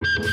A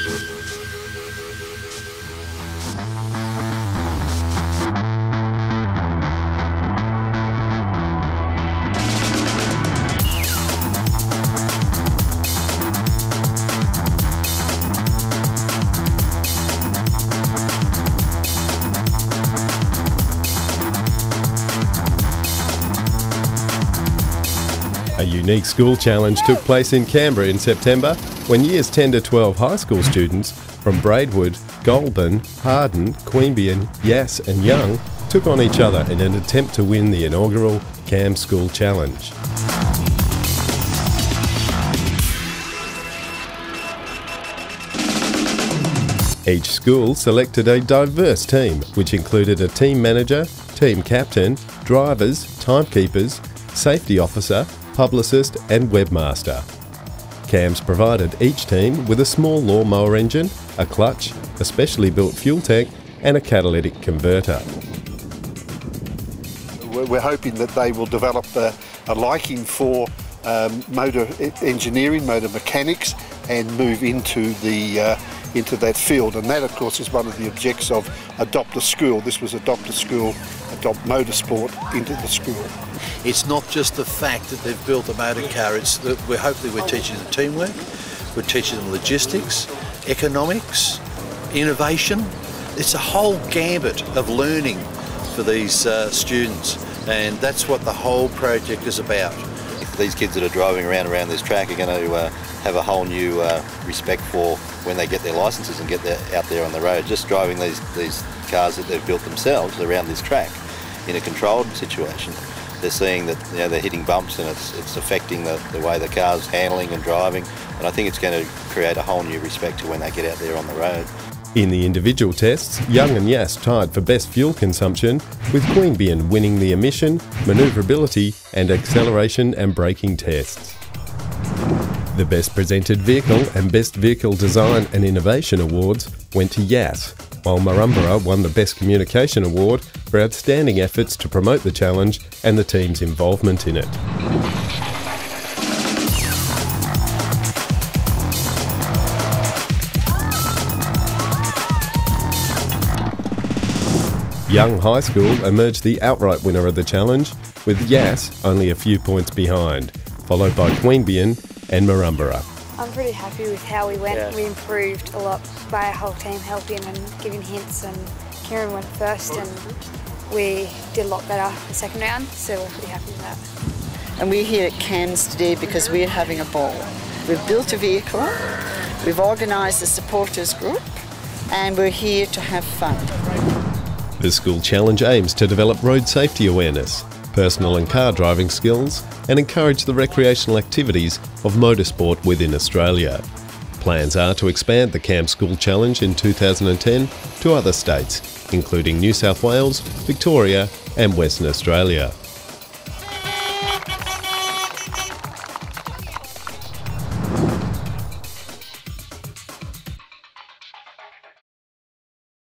unique school challenge took place in Canberra in September when years 10 to 12 high school students from Braidwood, Goulburn, Harden, Queanbeyan, Yass, and Young took on each other in an attempt to win the inaugural CAMS School Challenge. Each school selected a diverse team, which included a team manager, team captain, drivers, timekeepers, safety officer, publicist, and webmaster. CAMS provided each team with a small lawnmower engine, a clutch, a specially built fuel tank, and a catalytic converter. We're hoping that they will develop a, a liking for um, motor engineering, motor mechanics, and move into the uh, into that field. And that, of course, is one of the objects of Adopt a School. This was Adopt a School, adopt motorsport into the school. It's not just the fact that they've built a motor car. It's that we're hopefully we're teaching them teamwork, we're teaching them logistics, economics, innovation. It's a whole gambit of learning for these uh, students, and that's what the whole project is about. These kids that are driving around around this track are going to uh, have a whole new uh, respect for when they get their licences and get their, out there on the road. Just driving these these cars that they've built themselves around this track in a controlled situation they're seeing that you know, they're hitting bumps and it's, it's affecting the, the way the car's handling and driving. And I think it's going to create a whole new respect to when they get out there on the road. In the individual tests, Young and Yass tied for best fuel consumption, with Queanbeyan winning the emission, manoeuvrability, and acceleration and braking tests. The Best Presented Vehicle and Best Vehicle Design and Innovation Awards went to Yass, while Murrumburrah won the Best Communication Award for outstanding efforts to promote the challenge and the team's involvement in it. Young High School emerged the outright winner of the challenge, with Yass only a few points behind, followed by Queanbeyan and Murrumburrah. I'm pretty happy with how we went. Yeah. We improved a lot by our whole team helping and giving hints and Kieran went first and we did a lot better the second round, so we're pretty happy with that. And we're here at CAMS today because we're having a ball. We've built a vehicle, we've organised a supporters group, and we're here to have fun. The school challenge aims to develop road safety awareness, personal and car driving skills, and encourage the recreational activities of motorsport within Australia. Plans are to expand the CAMS School Challenge in 2010 to other states, including New South Wales, Victoria, and Western Australia.